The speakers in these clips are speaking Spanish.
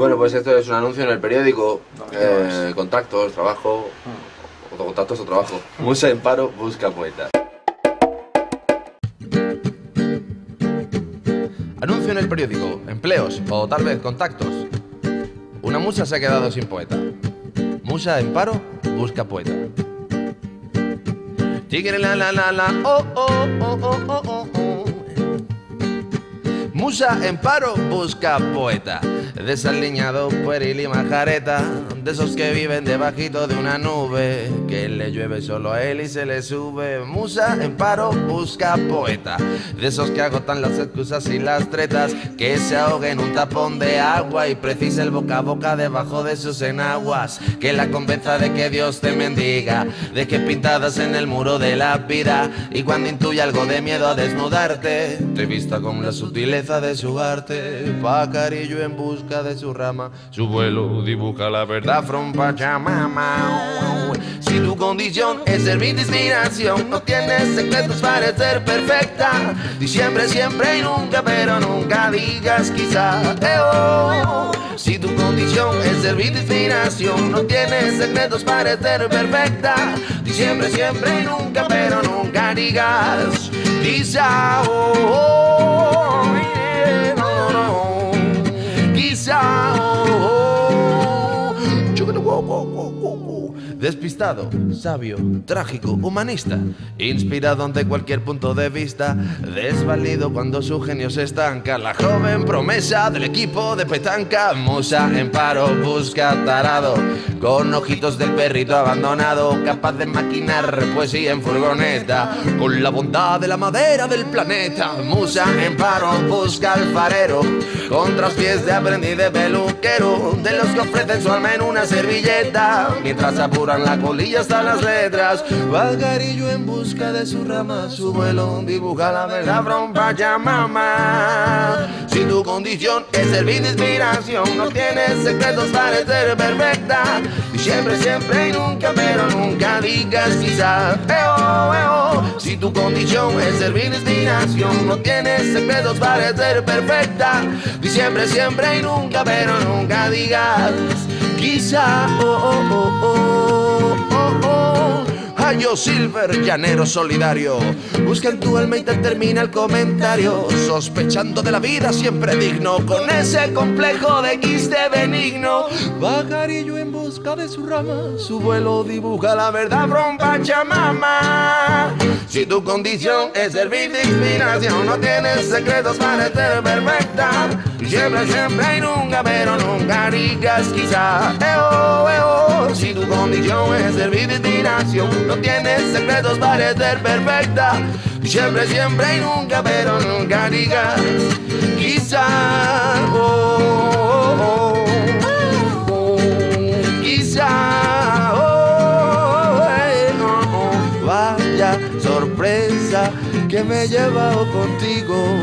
Bueno, pues esto es un anuncio en el periódico. Eh, contactos, trabajo. O contactos o trabajo. Musa en paro, busca poeta. Anuncio en el periódico. Empleos o tal vez contactos. Una musa se ha quedado sin poeta. Musa en paro, busca poeta. Tigre la la la la, oh oh oh oh oh oh. Musa en paro busca poeta, desaliñado, pueril y majareta, de esos que viven debajito de una nube, que le llueve solo a él y se le sube. Musa en paro busca poeta, de esos que agotan las excusas y las tretas, que se ahoga en un tapón de agua y precisa el boca a boca debajo de sus enaguas, que la convenza de que Dios te mendiga, de que pintadas en el muro de la vida, y cuando intuye algo de miedo a desnudarte, te vista con la sutileza de su arte, pacarillo en busca de su rama, su vuelo dibuja la verdad from Pachamama. Si tu condición es servir de inspiración, no tienes secretos para ser perfecta. Diciembre siempre y nunca, pero nunca digas quizá. eh, oh. Si tu condición es servir de inspiración, no tienes secretos para ser perfecta. Diciembre siempre y nunca, pero nunca digas quizá. oh, oh, Despistado, sabio, trágico, humanista, inspirado ante cualquier punto de vista, desvalido cuando su genio se estanca. La joven promesa del equipo de petanca, musa en paro, busca tarado, con ojitos del perrito abandonado, capaz de maquinar poesía en furgoneta, con la bondad de la madera del planeta. Musa en paro, busca alfarero, con traspiés de aprendiz de peluquero, de los que ofrecen su alma en una servilleta, mientras apuran la colilla hasta las letras. Valgarillo en busca de su rama, su vuelo dibuja la verdad from Pachamama. Si tu condición es servir de inspiración, no tienes secretos para ser perfecta. Y siempre, siempre y nunca, pero nunca digas quizá. Eo, eo. Si tu condición es servir de inspiración, no tienes secretos para ser perfecta. Y siempre, siempre y nunca, pero nunca digas quizá. Oh, oh, oh, oh, oh, oh. Silver, llanero solidario. Busca en tu alma y te termina el comentario. Sospechando de la vida siempre digno. Con ese complejo de quiste benigno. Bajarillo en busca de su rama. Su vuelo dibuja la verdad from Pachamama. Si tu condición es servir de inspiración, no tienes secretos para ser perfecta. Siempre, siempre y nunca, pero nunca digas quizá. Eo, eo. Si tu condición es servir de inspiración, no tienes secretos para ser perfecta. Siempre, siempre y nunca, pero nunca digas quizá. Oh, oh, oh, oh. Oh, eh, oh, oh. Vaya sorpresa que me he llevado contigo.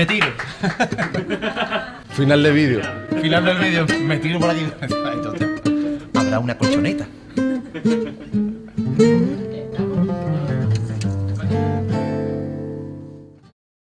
Me tiro. Final de vídeo. Final del vídeo, me tiro por aquí. Entonces, habrá una colchoneta.